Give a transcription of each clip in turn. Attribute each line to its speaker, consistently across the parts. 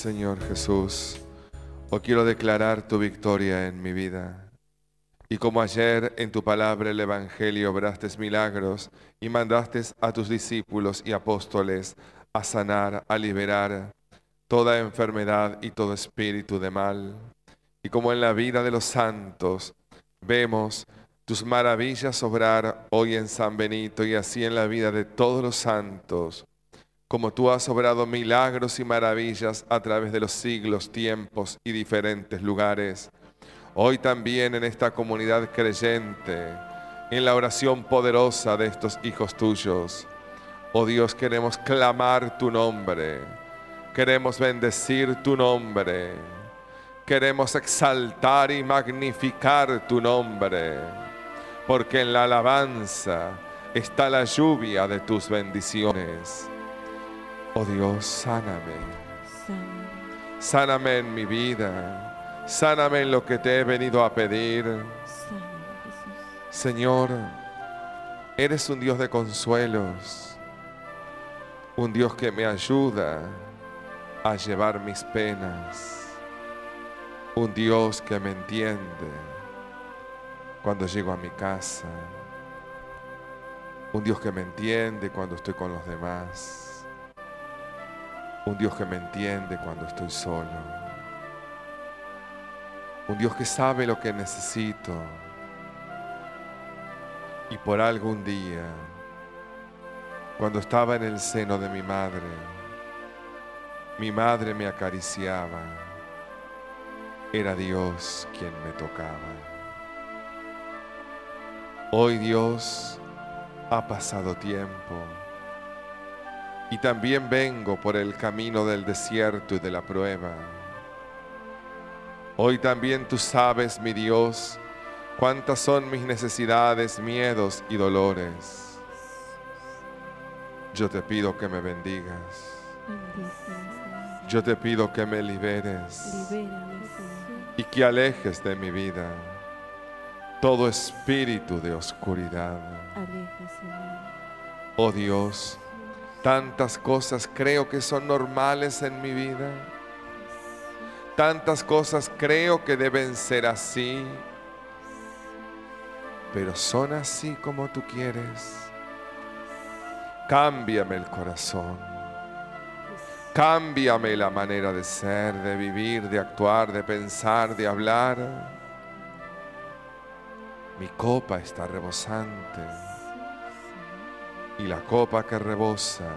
Speaker 1: Señor Jesús, hoy quiero declarar tu victoria en mi vida. Y como ayer en tu palabra el Evangelio obraste milagros y mandaste a tus discípulos y apóstoles a sanar, a liberar toda enfermedad y todo espíritu de mal. Y como en la vida de los santos vemos tus maravillas obrar hoy en San Benito y así en la vida de todos los santos, como tú has obrado milagros y maravillas a través de los siglos, tiempos y diferentes lugares. Hoy también en esta comunidad creyente, en la oración poderosa de estos hijos tuyos, oh Dios, queremos clamar tu nombre, queremos bendecir tu nombre, queremos exaltar y magnificar tu nombre, porque en la alabanza está la lluvia de tus bendiciones. Oh Dios, sáname. Sáname en mi vida. Sáname en lo que te he venido a pedir. Señor, eres un Dios de consuelos. Un Dios que me ayuda a llevar mis penas. Un Dios que me entiende cuando llego a mi casa. Un Dios que me entiende cuando estoy con los demás un Dios que me entiende cuando estoy solo. Un Dios que sabe lo que necesito. Y por algún día, cuando estaba en el seno de mi madre, mi madre me acariciaba. Era Dios quien me tocaba. Hoy Dios ha pasado tiempo y también vengo por el camino del desierto y de la prueba. Hoy también tú sabes, mi Dios, cuántas son mis necesidades, miedos y dolores. Yo te pido que me bendigas. Yo te pido que me liberes y que alejes de mi vida todo espíritu de oscuridad. Oh Dios, Tantas cosas creo que son normales en mi vida. Tantas cosas creo que deben ser así. Pero son así como tú quieres. Cámbiame el corazón. Cámbiame la manera de ser, de vivir, de actuar, de pensar, de hablar. Mi copa está rebosante y la copa que rebosa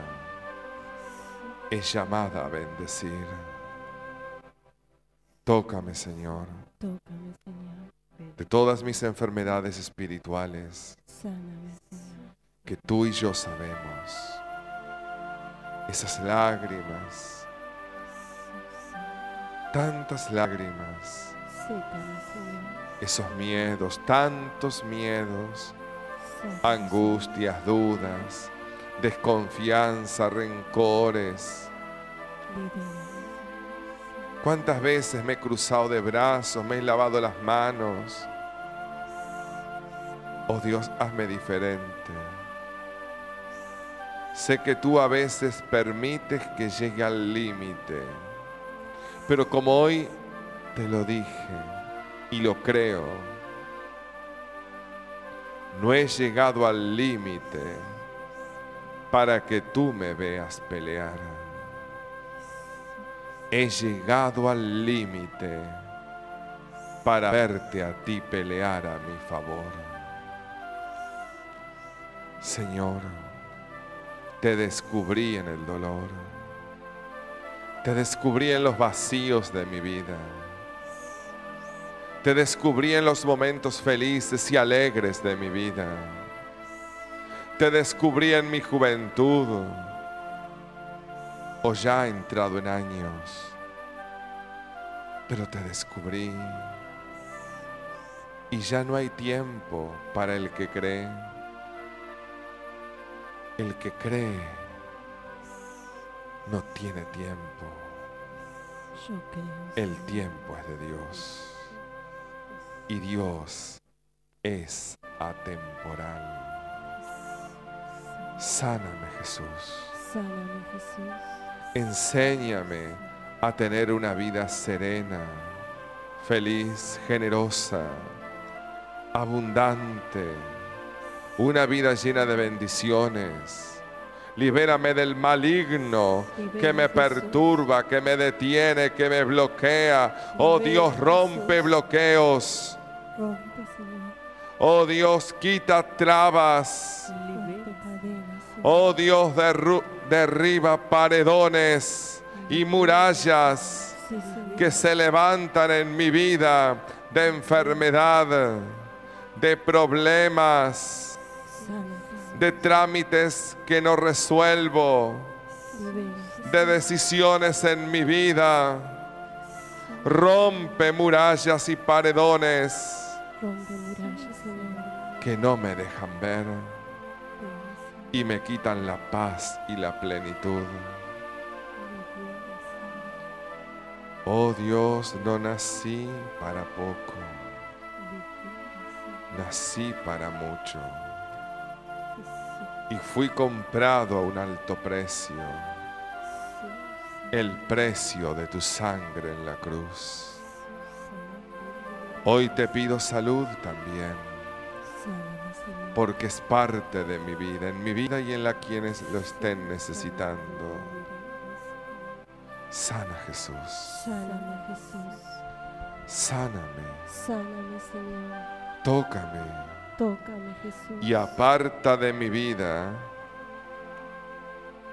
Speaker 1: es llamada a bendecir. Tócame, Señor. Tócame, Señor. De todas mis enfermedades espirituales. Que tú y yo sabemos. Esas lágrimas. Tantas lágrimas. Esos miedos, tantos miedos angustias, dudas, desconfianza, rencores. ¿Cuántas veces me he cruzado de brazos, me he lavado las manos? Oh Dios, hazme diferente. Sé que tú a veces permites que llegue al límite, pero como hoy te lo dije y lo creo, no he llegado al límite para que tú me veas pelear. He llegado al límite para verte a ti pelear a mi favor. Señor, te descubrí en el dolor. Te descubrí en los vacíos de mi vida te descubrí en los momentos felices y alegres de mi vida. Te descubrí en mi juventud o ya entrado en años. Pero te descubrí y ya no hay tiempo para el que cree. El que cree no tiene tiempo. El tiempo es de Dios y Dios es atemporal. Sáname Jesús.
Speaker 2: Sáname Jesús.
Speaker 1: Enséñame a tener una vida serena, feliz, generosa, abundante, una vida llena de bendiciones. Libérame del maligno que me perturba, que me detiene, que me bloquea. Oh Dios, rompe bloqueos. Oh Dios, quita trabas. Oh Dios, derriba paredones y murallas que se levantan en mi vida de enfermedad, de problemas, de trámites que no resuelvo, de decisiones en mi vida. Rompe murallas y paredones que no me dejan ver y me quitan la paz y la plenitud. Oh Dios, no nací para poco, nací para mucho y fui comprado a un alto precio, el precio de tu sangre en la cruz. Hoy te pido salud también, porque es parte de mi vida, en mi vida y en la quienes lo estén necesitando. Sana Jesús.
Speaker 2: Sáname Jesús.
Speaker 1: Sáname.
Speaker 2: Sáname Señor.
Speaker 1: Tócame.
Speaker 2: Tócame Jesús.
Speaker 1: y aparta de mi vida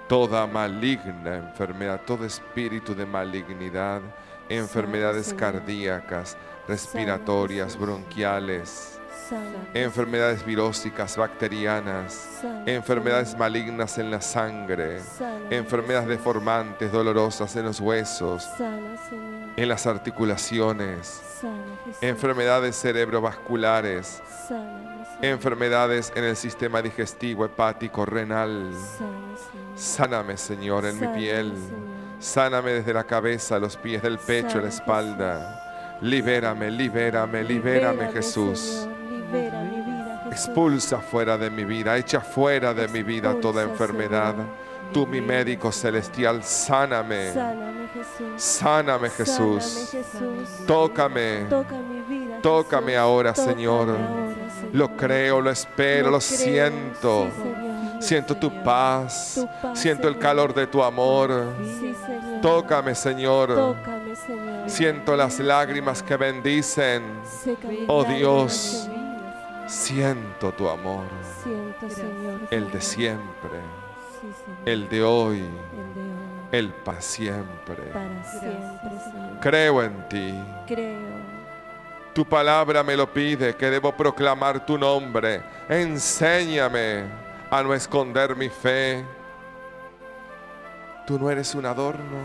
Speaker 1: toda maligna enfermedad, todo espíritu de malignidad, enfermedades cardíacas, respiratorias, bronquiales, enfermedades virósicas, bacterianas, enfermedades malignas en la sangre, enfermedades deformantes, dolorosas en los huesos, en las articulaciones, enfermedades cerebrovasculares. Enfermedades en el sistema digestivo, hepático, renal. Sáname, Señor, en mi piel. Sáname desde la cabeza, los pies, del pecho, la espalda. Libérame, libérame, libérame, Jesús. Expulsa fuera de mi vida, echa fuera de mi vida toda enfermedad. Tú, mi médico celestial, sáname.
Speaker 2: Sáname, Jesús.
Speaker 1: Sáname, Jesús. Tócame. Tócame
Speaker 2: Tócame ahora, Señor.
Speaker 1: Lo creo, lo espero,
Speaker 2: Lo
Speaker 1: siento. Siento tu paz. Siento el calor de tu amor. Tócame, Señor. Siento las lágrimas que bendicen. Oh, Dios. Siento tu amor.
Speaker 2: Siento, Señor.
Speaker 1: El de siempre. El de hoy.
Speaker 2: El
Speaker 1: para siempre. Creo en ti.
Speaker 2: Creo.
Speaker 1: Tu palabra me lo pide, que debo proclamar tu nombre. Enséñame a no esconder mi fe. Tú no eres un adorno.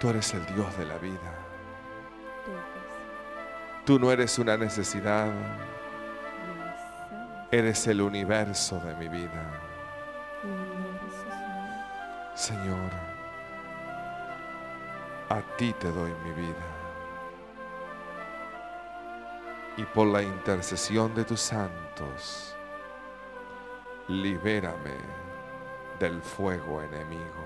Speaker 1: Tú eres el Dios de la vida. Tú no eres una necesidad. Eres el universo de mi vida. Señor, a ti te doy mi vida. Y por la intercesión de tus santos, libérame del fuego enemigo.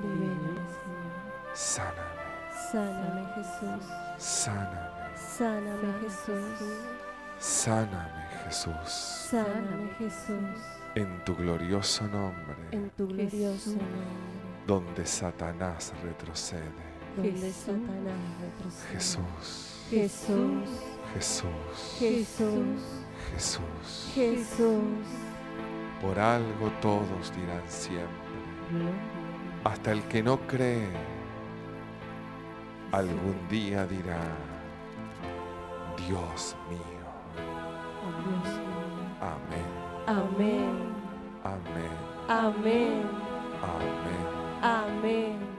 Speaker 2: Libérame, Señor.
Speaker 1: Sáname,
Speaker 2: Sáname, Jesús.
Speaker 1: sáname,
Speaker 2: Sáname, Jesús.
Speaker 1: sáname Jesús.
Speaker 2: Sáname, Jesús.
Speaker 1: En tu glorioso nombre,
Speaker 2: En tu glorioso nombre.
Speaker 1: donde Satanás retrocede.
Speaker 2: Donde Satanás retrocede.
Speaker 1: Jesús,
Speaker 2: Jesús.
Speaker 1: Jesús,
Speaker 2: Jesús.
Speaker 1: Jesús.
Speaker 2: Jesús.
Speaker 1: Por algo todos dirán siempre. Hasta el que no cree, algún día dirá, Dios mío. Amén,
Speaker 2: Amén.
Speaker 1: amén,
Speaker 2: Amén.
Speaker 1: amén.
Speaker 2: Amén.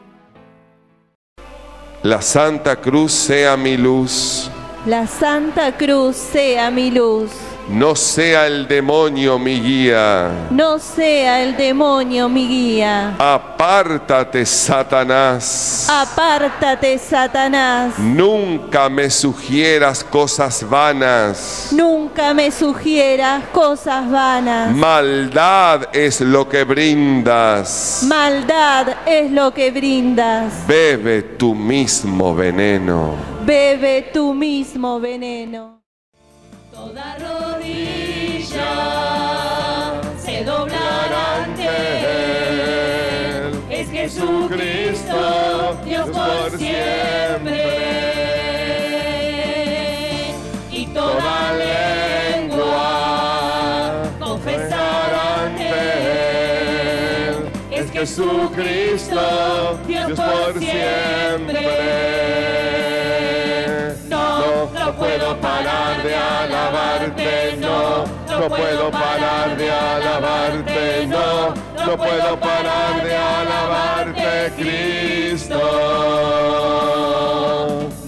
Speaker 1: La Santa Cruz sea mi luz,
Speaker 2: La Santa Cruz sea mi luz,
Speaker 1: No sea el demonio mi guía.
Speaker 2: No sea el demonio mi guía.
Speaker 1: Apártate, Satanás.
Speaker 2: Apártate, Satanás.
Speaker 1: Nunca me sugieras cosas vanas.
Speaker 2: Nunca me sugieras cosas vanas.
Speaker 1: Maldad es lo que brindas.
Speaker 2: Maldad es lo que brindas.
Speaker 1: Bebe tu mismo veneno.
Speaker 2: Bebe tu mismo veneno.
Speaker 3: Toda se doblará ante él. Es Jesucristo, Dios por siempre. Y toda lengua confesará ante él. Es Jesucristo, Dios por siempre. No, no puedo parar no, no puedo parar de alabarte, no, no puedo parar de alabarte, Cristo.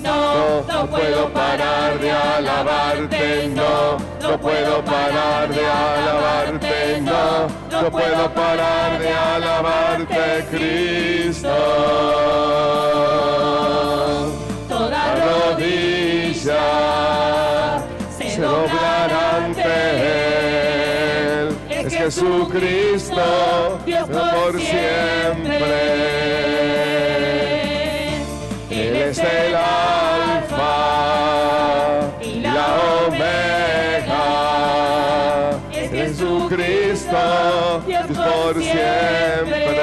Speaker 3: No, no puedo parar de alabarte, no, no puedo parar de alabarte, no, no puedo parar de alabarte, Cristo Jesucristo, Dios por siempre. Él es el alfa y la omega. Es Jesucristo, Dios por siempre.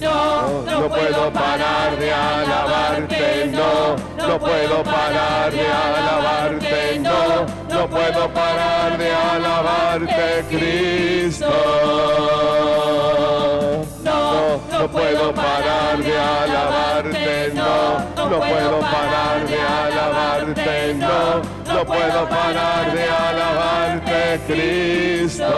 Speaker 3: No, no puedo parar de alabarte, no, no puedo parar de alabarte, no, no puedo parar de alabarte, Cristo. No, no puedo parar de alabarte, no, no puedo parar de alabarte, no, no puedo parar de alabarte, Cristo.